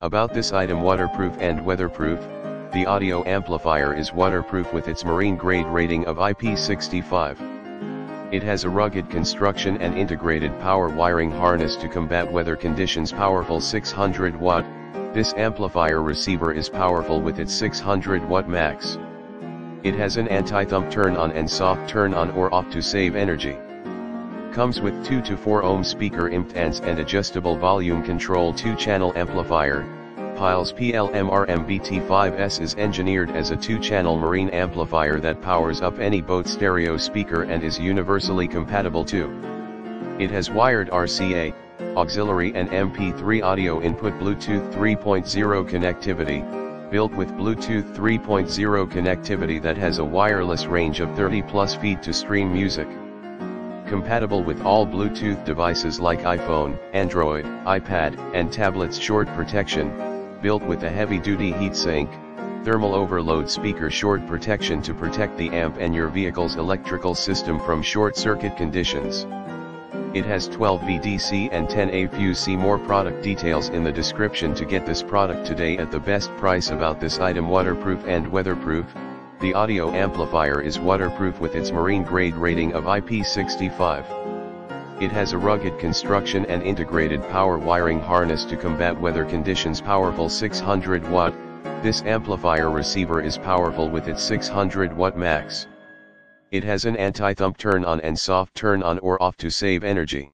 About this item waterproof and weatherproof, the audio amplifier is waterproof with its marine grade rating of IP65. It has a rugged construction and integrated power wiring harness to combat weather conditions powerful 600 watt, this amplifier receiver is powerful with its 600 watt max. It has an anti-thump turn on and soft turn on or off to save energy. Comes with 2 to 4 ohm speaker impedance and adjustable volume control 2 channel amplifier. Pyles PLMRM-BT5S is engineered as a 2-channel marine amplifier that powers up any boat stereo speaker and is universally compatible too. It has wired RCA, auxiliary and MP3 audio input Bluetooth 3.0 connectivity, built with Bluetooth 3.0 connectivity that has a wireless range of 30 plus feet to stream music. Compatible with all Bluetooth devices like iPhone, Android, iPad, and tablets short protection, built with a heavy-duty heatsink, thermal overload speaker short protection to protect the amp and your vehicle's electrical system from short circuit conditions. It has 12 VDC and 10 AFU see more product details in the description to get this product today at the best price about this item waterproof and weatherproof, the audio amplifier is waterproof with its marine grade rating of IP65. It has a rugged construction and integrated power wiring harness to combat weather conditions powerful 600 watt, this amplifier receiver is powerful with its 600 watt max. It has an anti-thump turn on and soft turn on or off to save energy.